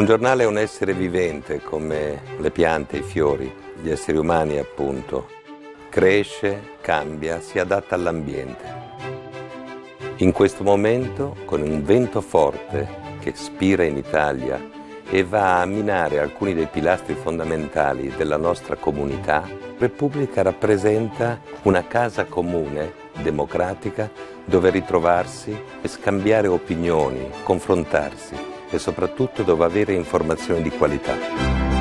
Un giornale è un essere vivente come le piante, i fiori, gli esseri umani appunto. Cresce, cambia, si adatta all'ambiente. In questo momento, con un vento forte che spira in Italia e va a minare alcuni dei pilastri fondamentali della nostra comunità, Repubblica rappresenta una casa comune, democratica, dove ritrovarsi e scambiare opinioni, confrontarsi e soprattutto dove avere informazioni di qualità.